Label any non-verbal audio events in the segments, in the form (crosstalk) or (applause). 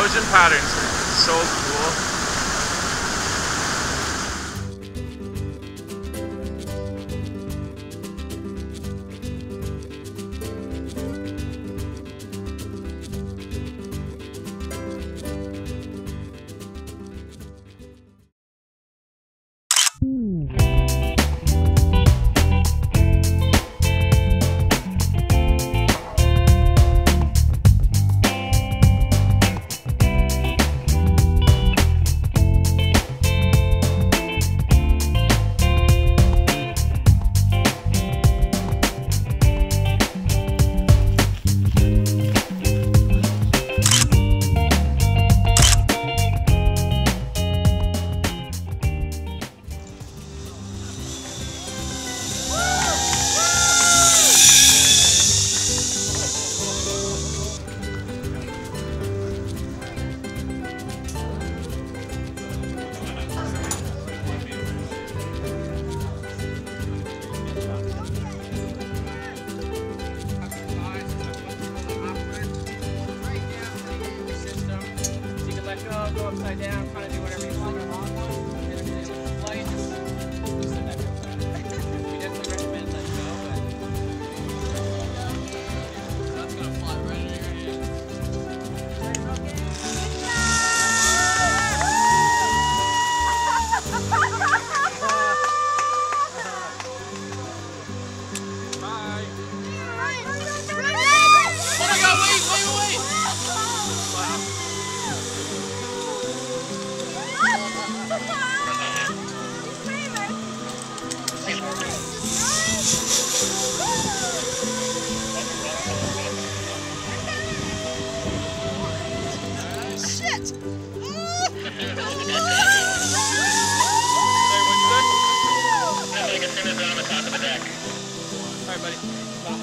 erosion patterns. So Alright, buddy. Stop.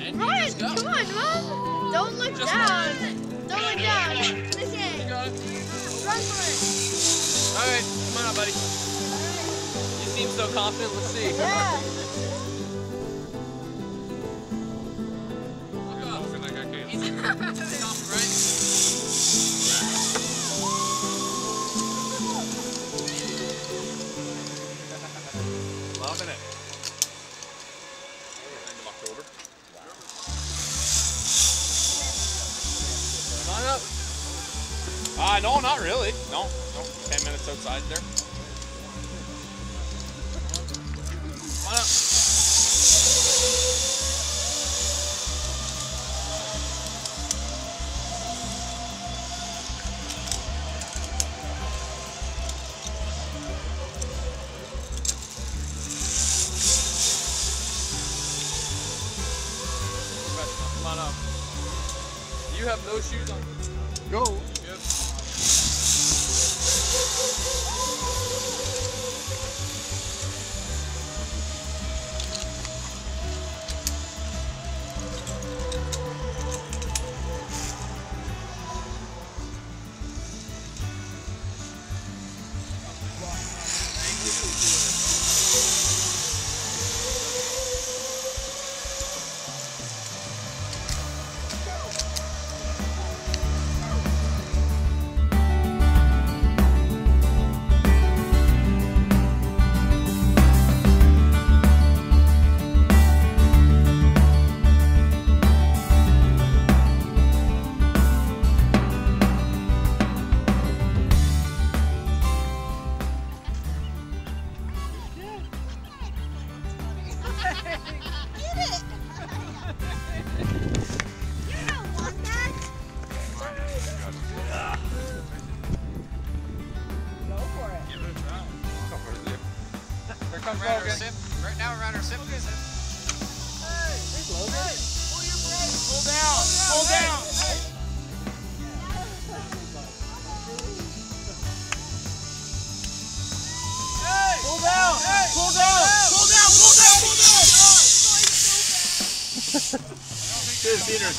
And you Ryan, just go. come on, Mom. Don't look Just down. Don't look down. You Listen. got it. Run for Alright, come on out, buddy. You seem so confident. Let's see. it. Yeah. Easy. Stop, (laughs) outside there.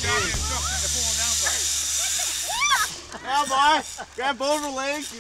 Should have seen her face. Yeah, boy. Grab both her legs.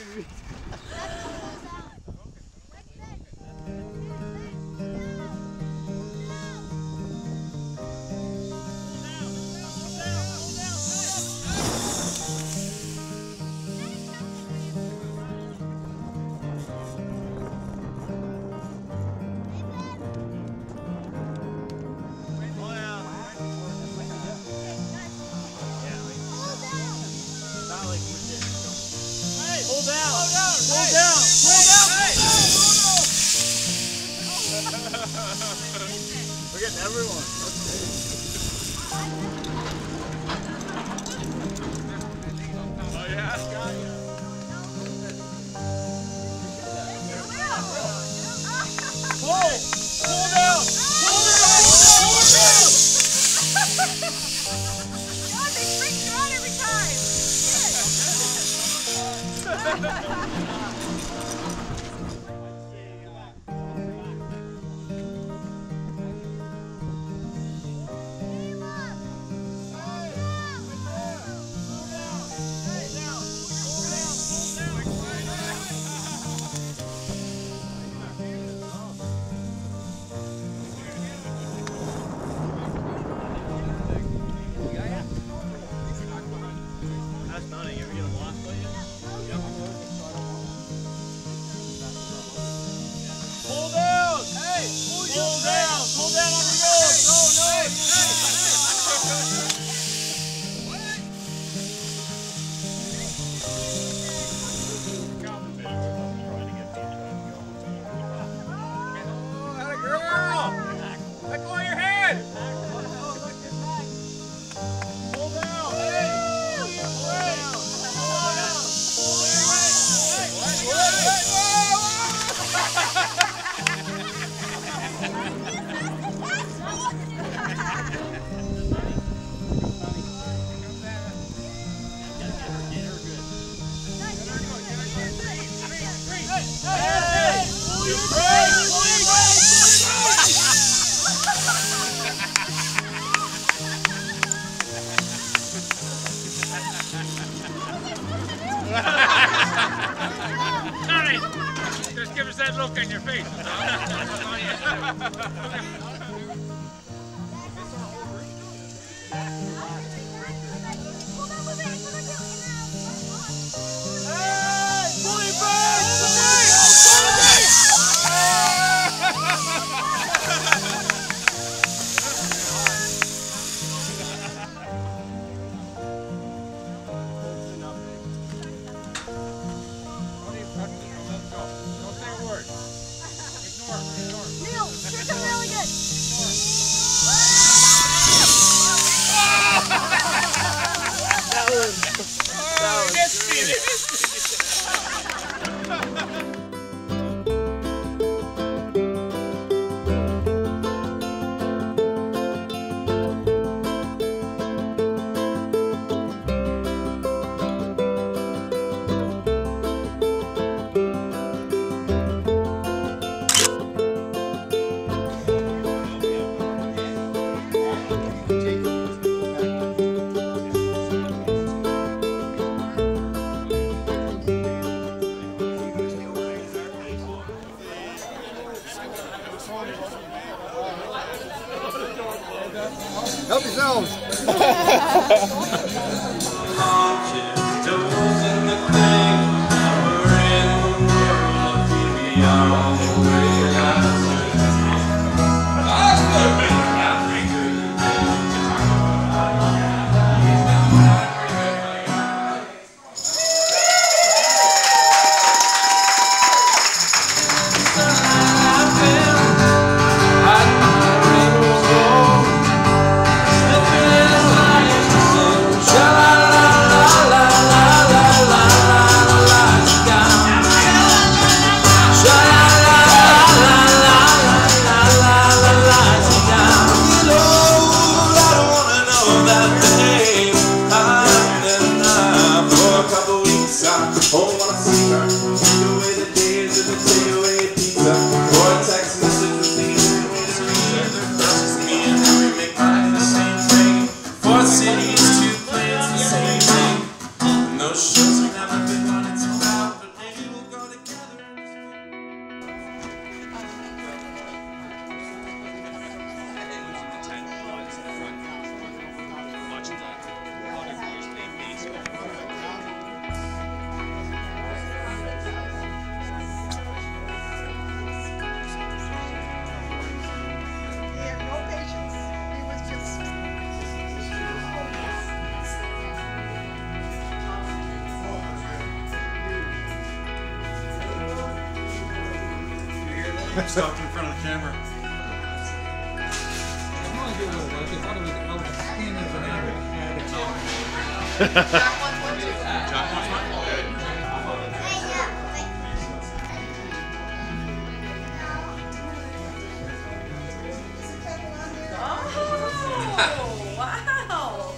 Stopped in front of the camera. Oh, wow.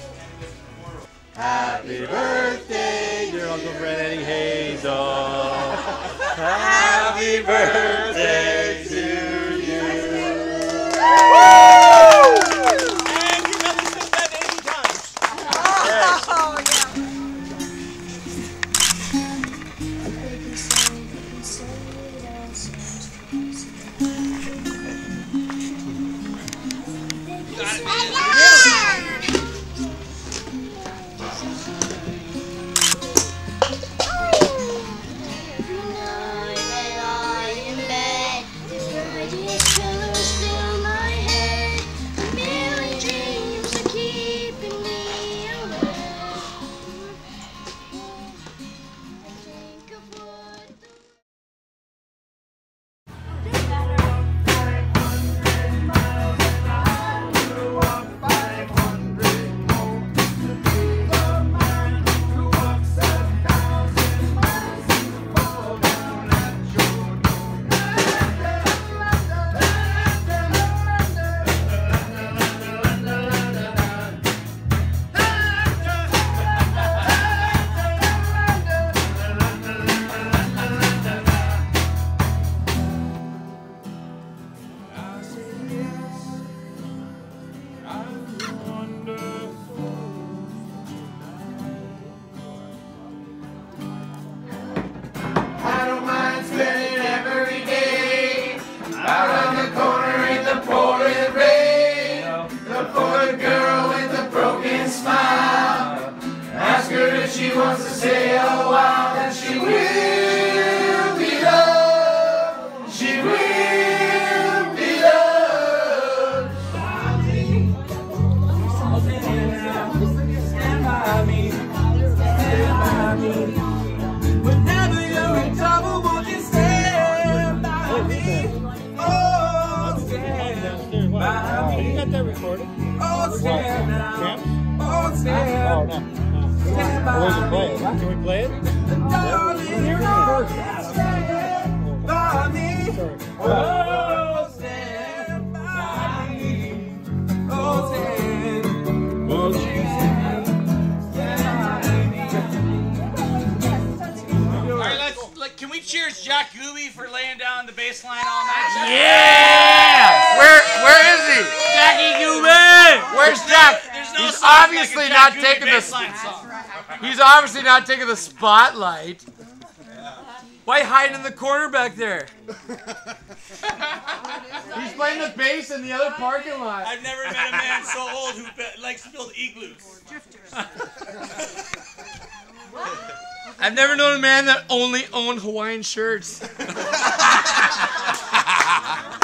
Happy birthday, dear Uncle Fred Eddie Hazel. (laughs) Happy birthday And me. You got that? Oh, stand. No. Stand it by playing? me. Can we play it? Darling, Here's the oh, stand by me. Sorry. Oh, stand by me. Oh, stand. Won't you stand? Stand by me. All right, let's. Like, can we cheers Jack Goobie for laying down the bass line all night? Yeah! Where's? There's no He's obviously not taking the bass line song. He's obviously not taking the spotlight. Why hiding in the corner back there? (laughs) He's playing the bass in the other parking lot. I've never met a man so old who likes to build igloos. (laughs) I've never known a man that only owned Hawaiian shirts. (laughs)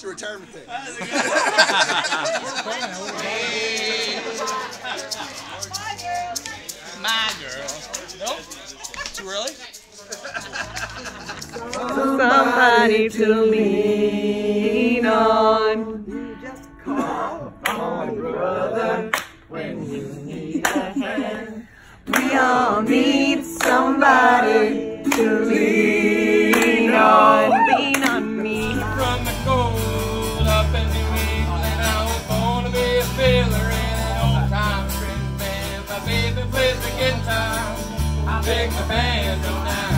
It's a retirement thing. (laughs) My girl. Nope. Too early? somebody to lean on. You just call on brother when you need a hand. We all need somebody to lean on. Band. My plays the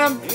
it going,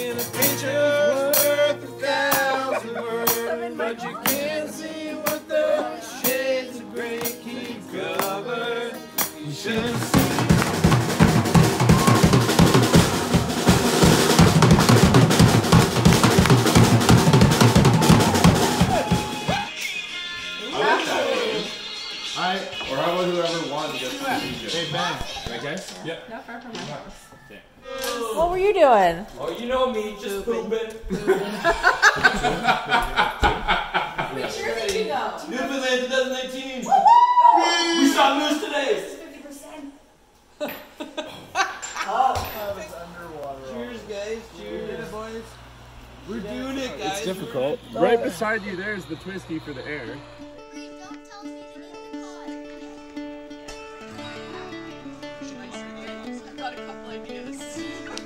you there is the twisty for the air. Got a couple ideas.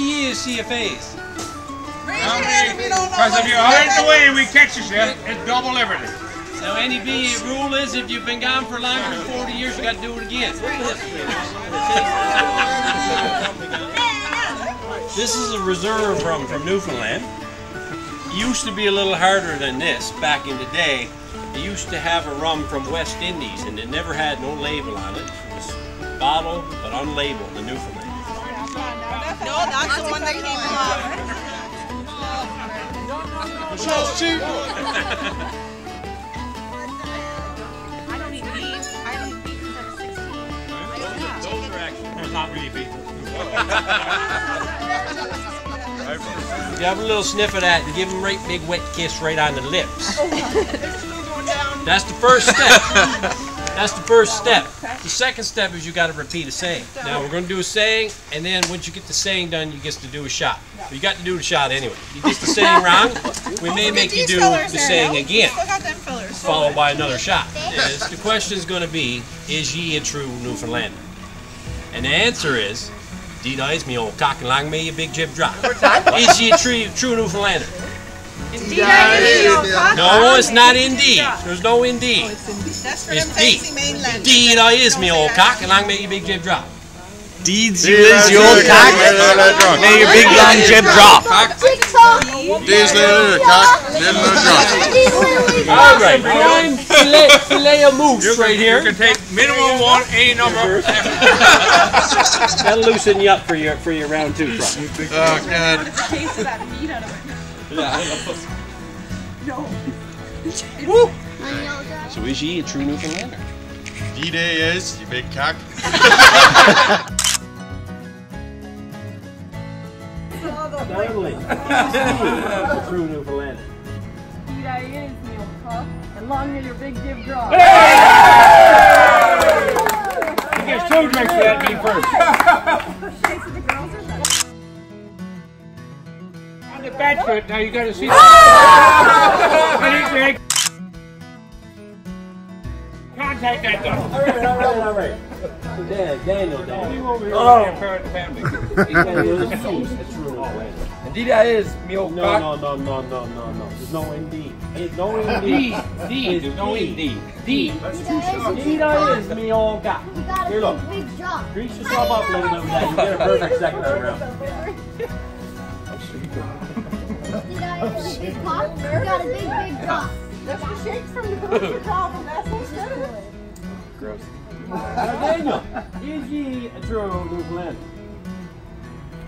Many years CFAs? Raise your hand if you don't know Because if you a hide the CFA way and we catch you, Chef, it's double everything. Now, B rule is if you've been gone for longer than 40 years, you got to do it again. This is a reserve rum from Newfoundland. Used to be a little harder than this back in the day. They used to have a rum from West Indies and it never had no label on it. It was bottled but unlabeled the Newfoundland. No, that's the one that came along. Michelle's cheap. I don't eat beef. I don't eat beef since I was 16. Those are actually not really beef. You have a little sniff of that and give them a right big wet kiss right on the lips. (laughs) That's the first step. (laughs) That's the first step. The second step is you got to repeat a saying. Now we're going to do a saying, and then once you get the saying done, you get to do a shot. You got to do the shot anyway. If you get the saying wrong, we may make you do the saying again, Still got them fillers. followed by another shot. Is the question is going to be, is ye a true Newfoundlander? And the answer is, Did is me old cock and long may you big jib drop. Is ye a true, true Newfoundlander? Indeed, I is. No, it's not indeed. There's no indeed. That's for It's them D. fancy mainland. Deed I is me old cock and long may you big jib drop. Deeds you is your old cock. May your big long jib drop. Days later, the cock, then the drunk. All right, prime filet, filet of moose right You here. can take minimum one, any number. That'll loosen you up for your for your round two, bro. Oh, God. No. Woo! (laughs) So is she a true Newfoundlander? D-Day is, you big cock. totally. That's a true Newfoundland. D-Day is, Neil cock, and long may your big give draw. Hey! He gets two drinks for that me first. (laughs) On the back foot, now you gotta see Ready, Contact that dog. All right, all right, all right. Dan, Daniel, Daniel. Oh. taking care family. Daniel is true Newfoundlander. Indeed, that is me old No, no, no, no, no, no, no. There's no indeed. There's no D, indeed. D, there's no D. indeed. D. Indeed I is me oh, all got. Here, look. big, big. Grease yourself up a little bit. You get a perfect second time (laughs) around. Did I is a big pop? You got a big, big drop. That's the shakes from the the problem. That's what's good. Gross. Daniel, is ye a true Newfoundlander?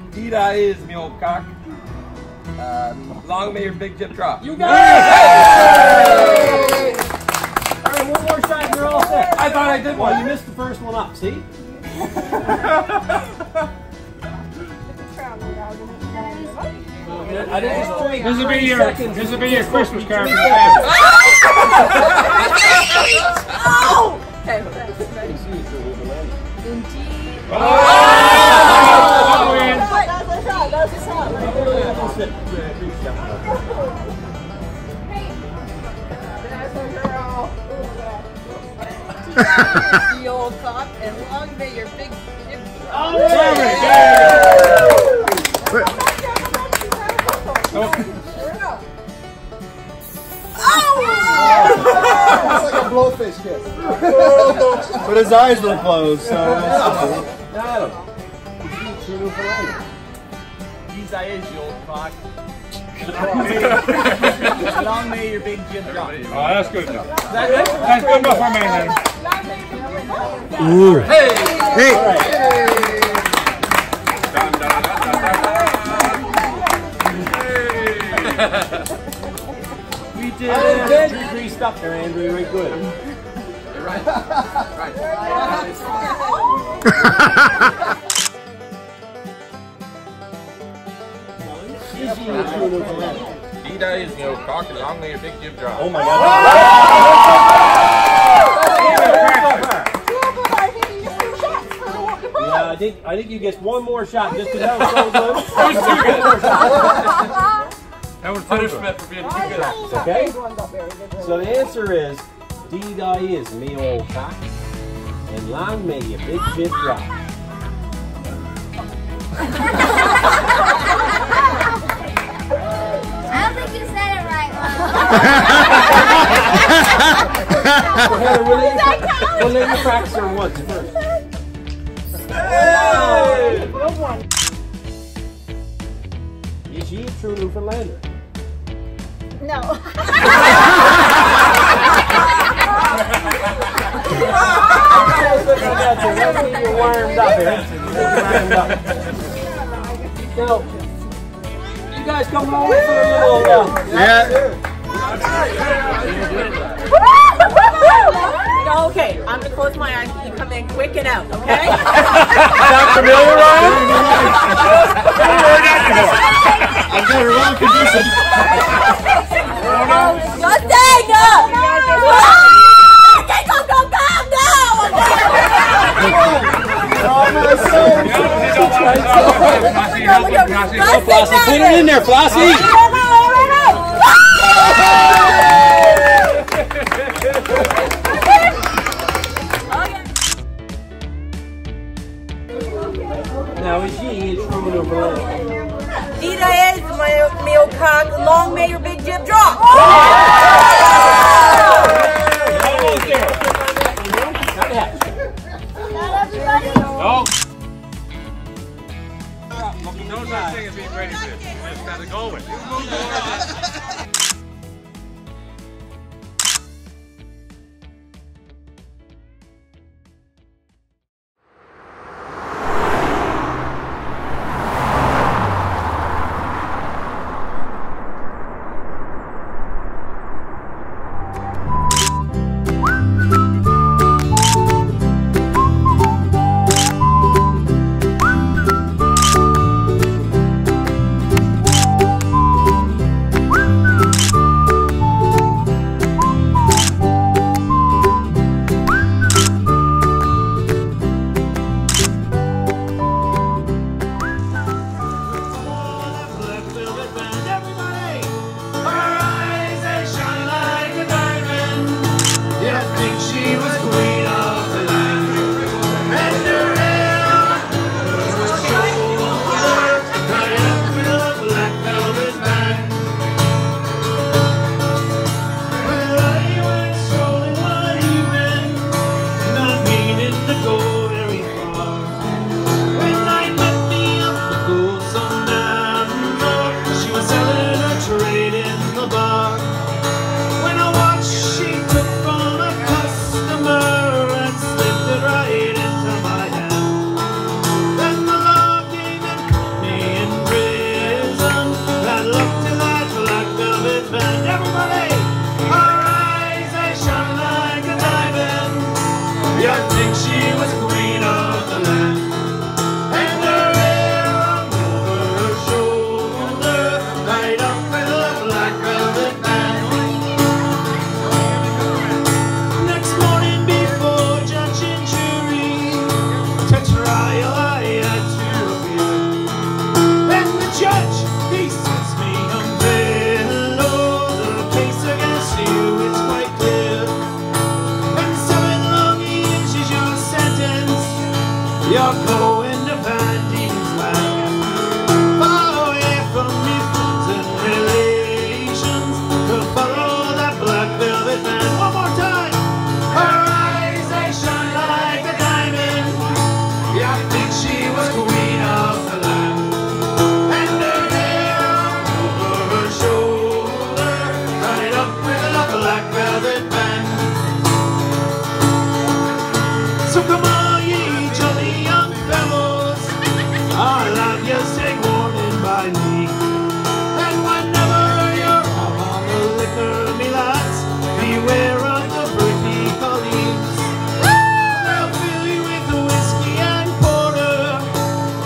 Indeed, that is me old cock. Um, long may your big jib drop. You got it! All right, one more shot and you're all set. I thought I did one. you missed the first one up, see? (laughs) I didn't just drink This will be your, seconds. this will be your Christmas card for the (laughs) family. Okay. Indeed. Oh, win. That's a shot. That's a shot. Sit. Yeah, Grease yourself. That's a girl. The old cock, and long may your big jib drop. Here we go. It's like a blowfish kiss. but his eyes were closed, so. Adam, is ye a true Newfoundlander? Indeed, that is you old cock. (laughs) Long may your big jib drop. Oh, that's good enough. That's good enough for me, then. Hey! All did I it. you greased up there, Andrew. You're right good. Right. Right. Is ye a true that is me old cock, and long may your big jib drop. Oh my God. Yeah, I think I think you get one more shot just because that was so good. (laughs) That was Punishment for being too good at it. Okay. So the answer is D die is me old cock, and long may your big shit rock. I don't think you said it right, So Heather, we'll let you, we'll let you practice her once first. Is she a true Newfoundlander? No. Let's get you warmed up here. Warmed you guys come over for a little. Uh, Yeah. Okay, I'm gonna close my eyes. You come in quick and out, okay? (laughs) Sound familiar, Ryan? I've got a wrong condition. Just dang up! Okay, go, go, go, Flossie, put it in there, Flossie. She a? Dita is my meal oh, cock. Long may your big jib drop. Almost there. Not yet. Not everybody. No. No such thing as being ready for this. You just gotta go with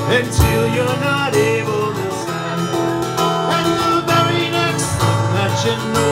until you're not able to stand. And the very next that you know.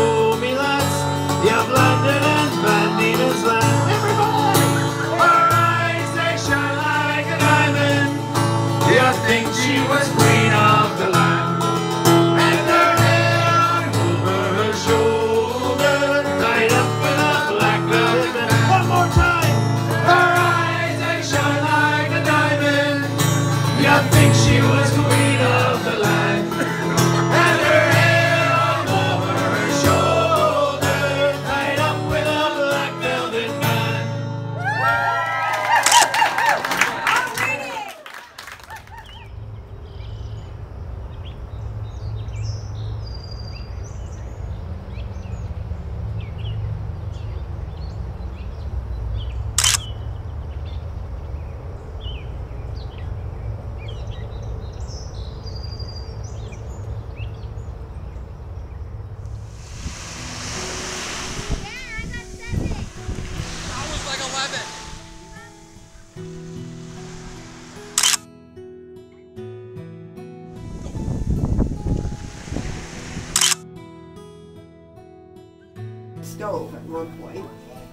stove at one point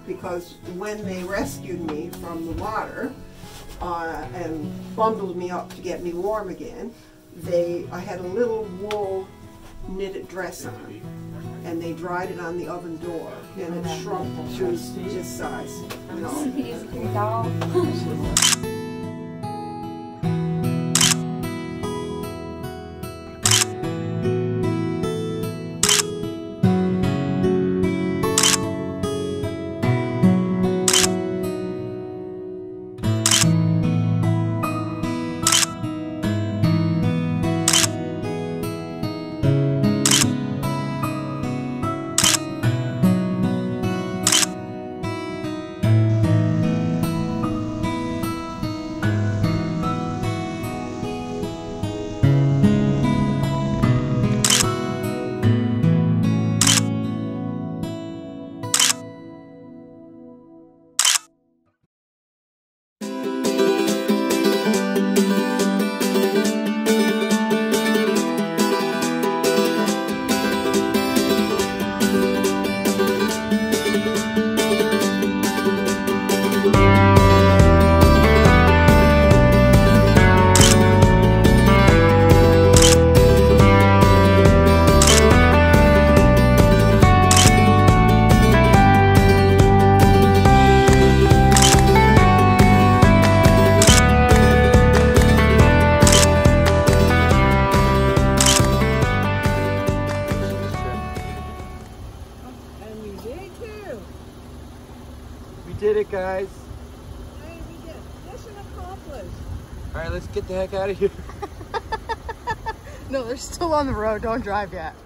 because when they rescued me from the water uh, and bundled me up to get me warm again, they I had a little wool knitted dress on and they dried it on the oven door and it shrunk to just size. (laughs) You (laughs) know. Don't drive yet.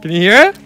Can you hear it?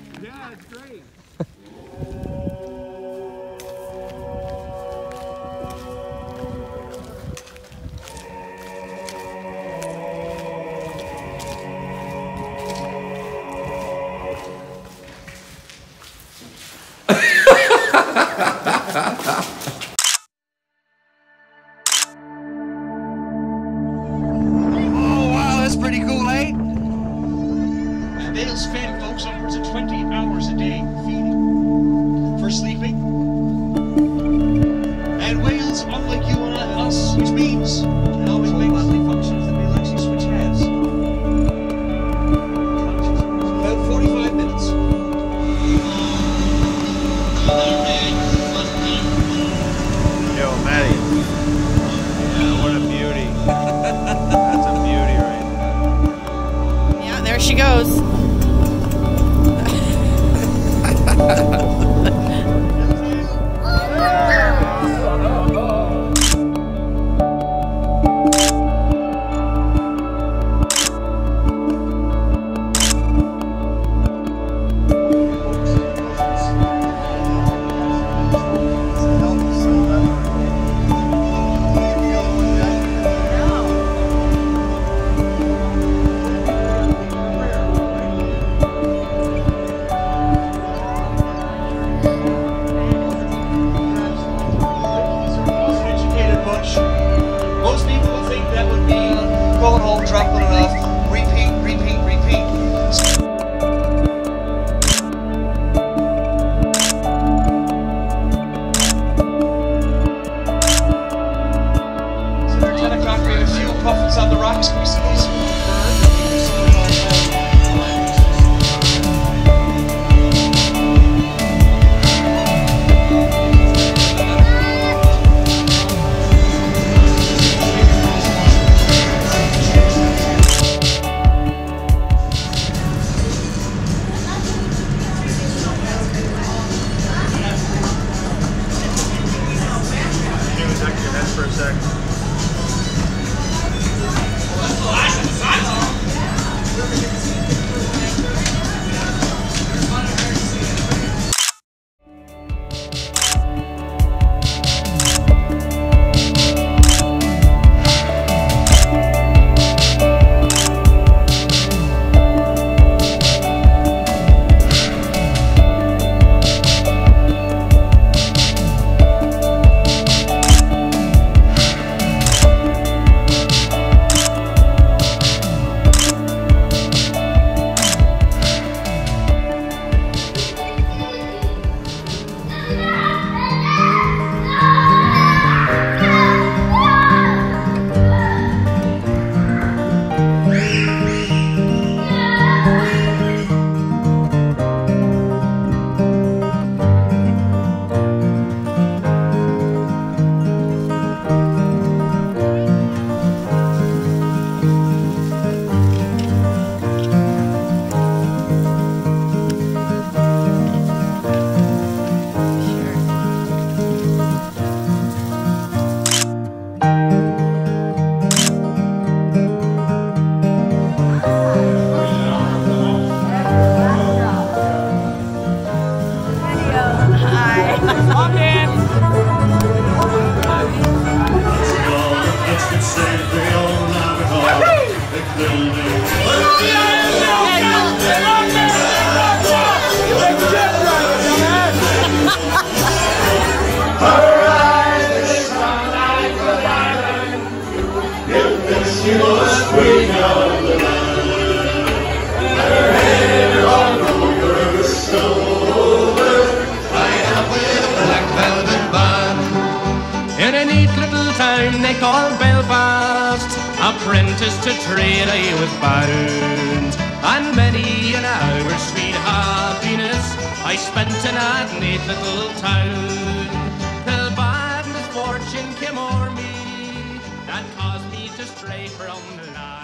trade I was bound. And many an hour sweet happiness I spent in that neat little town. Till bad misfortune came o'er me, that caused me to stray from the life.